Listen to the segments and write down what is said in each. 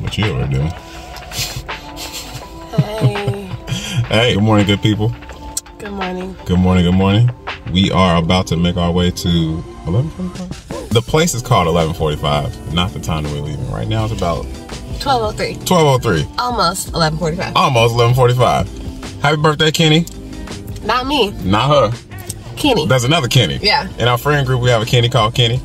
What you over doing? Hey, Hey, good morning, good people. good morning. Good morning, good morning. We are about to make our way to 1145. The place is called 1145, not the time that we're leaving. Right now it's about 1203. 1203, Almost 1145. almost 1145. Happy birthday, Kenny. Not me, Not her. Kenny. There's another Kenny. Yeah. In our friend group, we have a Kenny called Kenny.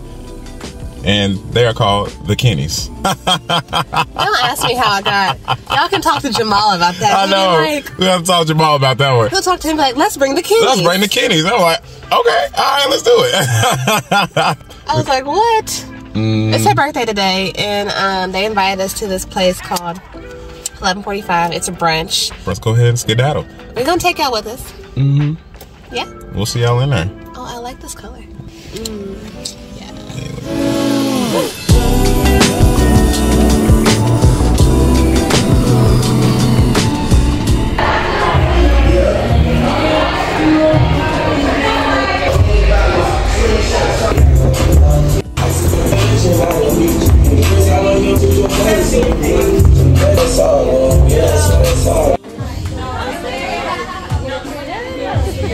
And they are called the Kennies. Don't ask me how I got. Y'all can talk to Jamal about that. I He'll be know. Like, we have to talk to Jamal about that one. he'll talk to him like, let's bring the Kennys. Let's bring the Kennies. I'm like, okay, all right, let's do it. I was like, what? Mm. It's her birthday today, and um, they invited us to this place called 1145. It's a brunch. let's go ahead and skedaddle. We're gonna take y'all with us. Mm-hmm. Yeah. We'll see y'all in there. Oh, I like this color. Mm, yeah.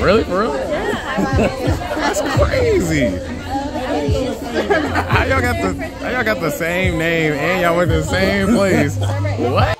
Really, for real? That's crazy. How y'all got the how y'all got the same name and y'all went to the same place? What?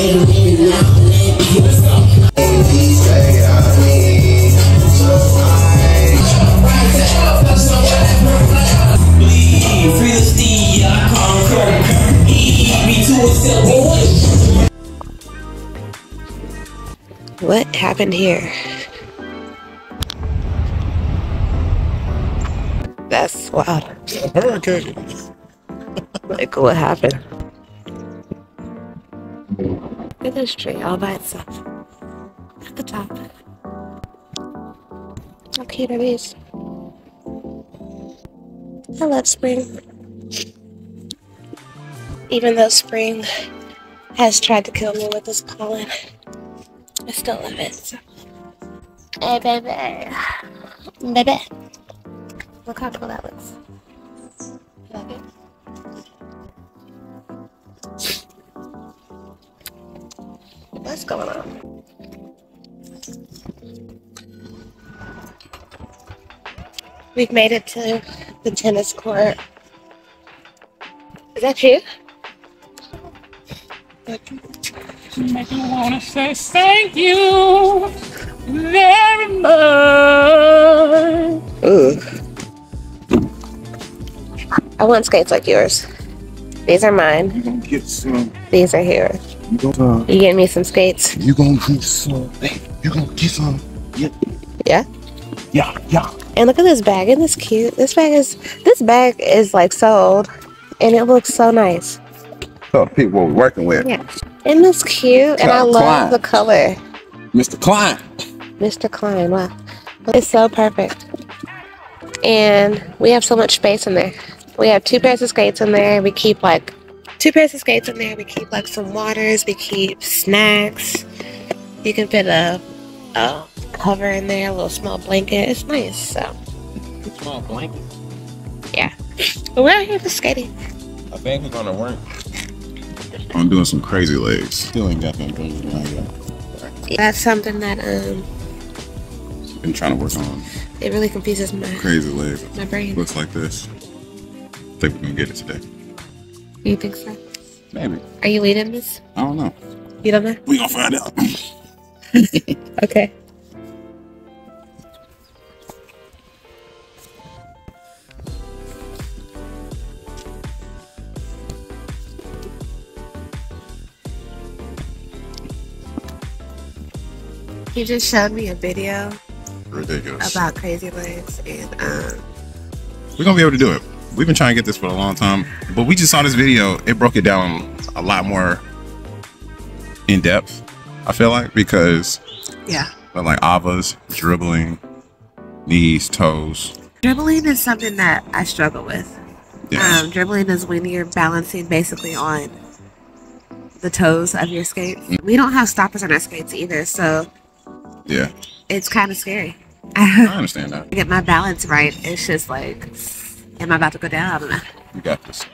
happened here? That's wild. Hurricane! Like, what happened? Look at this tree all by itself. At the top. How cute are these? I love spring. Even though spring has tried to kill me with this pollen, I still love it. Hey, baby. Baby. Look how cool that looks. You like it? What's going on? We've made it to the tennis court. Is that you? Make me wanna say thank you very much. Ooh. I want skates like yours. These are mine. You gonna get some. These are yours. You gonna, You getting me some skates? you gonna get some. Hey, you gonna get some. Yeah, Yeah. yeah, yeah. And look at this bag. Isn't this cute? This bag is this bag is like so old and it looks so nice. So people we're working with, Yeah. Isn't this cute? And I love Klein. the color. Mr. Klein. Mr. Klein. Wow. It's so perfect. And we have so much space in there. We have two pairs of skates in there. We keep like two pairs of skates in there. We keep like some waters. We keep snacks. You can fit a, a cover in there, a little small blanket. It's nice. So Small blanket. Yeah. But we're out here just skating. I think we're gonna work on doing some crazy legs. Still ain't got them things down yet. That's something that um Been trying to work on it really confuses my crazy legs. my brain. Looks like this. I think we're gonna get it today. You think so? Maybe. Are you leading this? I don't know. You don't know? We gonna find out. Okay. He just showed me a video Ridiculous. about crazy legs and um We're gonna be able to do it. We've been trying to get this for a long time, but we just saw this video. It broke it down a lot more in depth. I feel like because yeah. of like avas, dribbling, knees, toes. Dribbling is something that I struggle with. Yeah, Um, dribbling is when you're balancing basically on the toes of your skates. We don't have stoppers on our skates either, so yeah. it's kind of scary. I understand that. get my balance right. It's just like, am I about to go down? I don't know. You got this.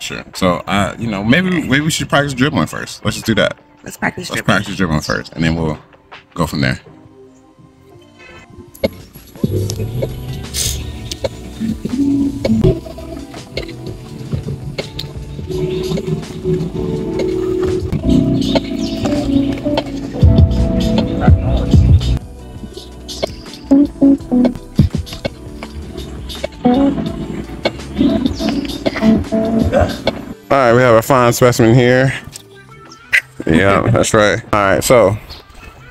Sure. So, uh, you know, maybe maybe we should practice dribbling first. Let's just do that. Let's practice Let's dribbling. practice dribbling first, and then we'll go from there. All right, we have a fine specimen here. Yeah, that's right. All right, so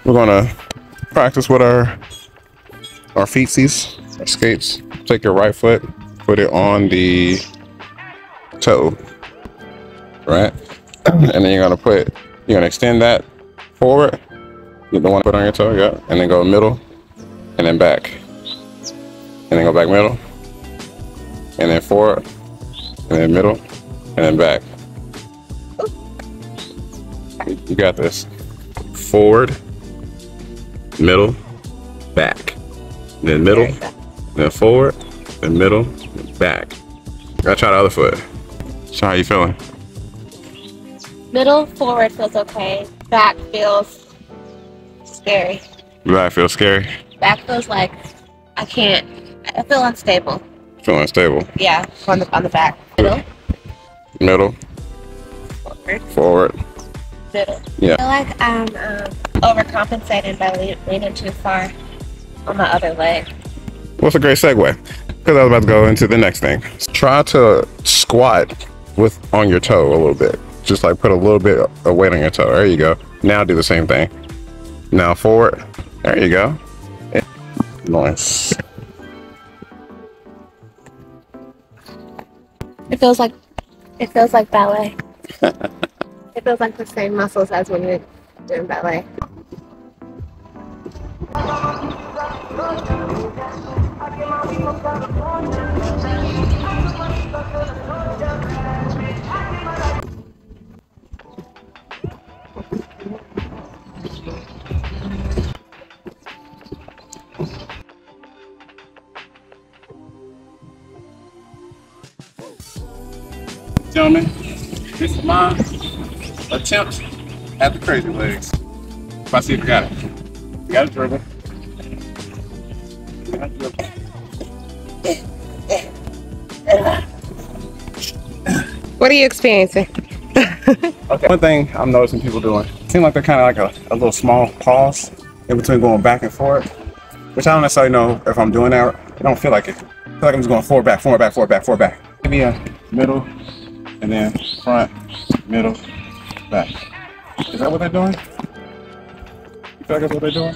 we're gonna practice with our our feetsies, our skates. Take your right foot, put it on the toe, right, and then you're gonna put you're gonna extend that forward. You don't want to put on your toe, yeah, and then go middle, and then back, and then go back middle, and then forward, and then middle, and then back. You got this. Forward, middle, back. Then middle, then forward, then middle, then back. Gotta try the other foot. So how you feeling? Middle forward feels okay. Back feels scary. Back feel scary. Back feels like I can't. I feel unstable. Feeling unstable. Yeah, on the on the back. Middle, Middle, forward, forward. middle. Yeah. I feel like I'm um, overcompensating by leaning too far on my other leg. What's a great segue? Because I was about to go into the next thing. Try to squat with on your toe a little bit. Just like put a little bit of weight on your toe. There you go. Now do the same thing. Now forward. There you go. Nice. It feels like it feels like ballet. it feels like the same muscles as when you're doing ballet. Attempt at the crazy legs. If I see if you got it. You got a dribble. You got a dribble. What are you experiencing? Okay. One thing I'm noticing people doing, seem like they're kind of like a, a little small pause in between going back and forth, which I don't necessarily know if I'm doing that. I don't feel like it. I feel like I'm just going forward, back, forward, back, forward, back, forward, back. Maybe a middle, and then front, middle, back. Is that what they're doing? You feel like that's what they're doing?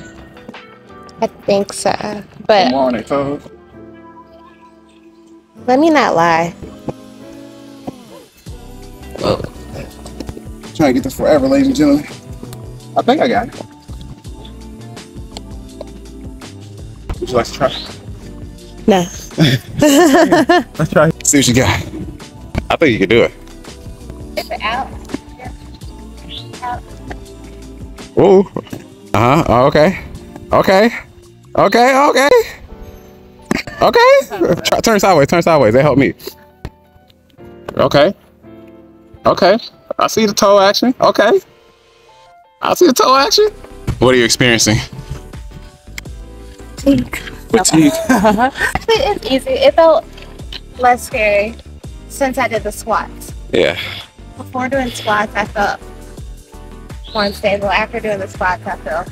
I think so, but More on their toes. let me not lie. Trying to get this forever, ladies and gentlemen. I think I got it. Would you like to try? No. Let's try. See what you got. I think you can do it. Ooh. Uh huh. Okay. Okay. Okay. Okay. Okay. Try, turn sideways. Turn sideways. They help me. Okay. Okay. I see the toe action. Okay. I see the toe action. What are you experiencing? Fatigue. It's easy. It felt less scary since I did the squats. Yeah. Before doing squats, I felt more unstable. After doing the squats, I feel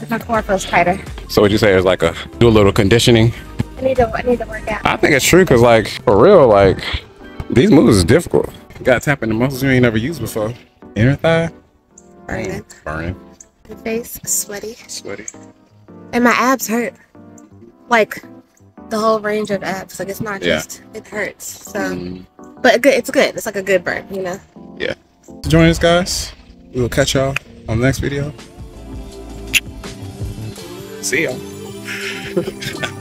like my core feels tighter. So would you say it's like a do a little conditioning? I need to. I need to work out. I think it's true because like for real, like these moves is difficult. You gotta tap into muscles you ain't never used before. Inner thigh. Burning. Burning. My face sweaty, Sweaty. and my abs hurt. Like the whole range of abs. Like it's not Yeah. just it hurts. So, Mm, but good. It's good. It's like a good burn. You know. yeah. Join us guys. We will catch y'all on the next video. See y'all.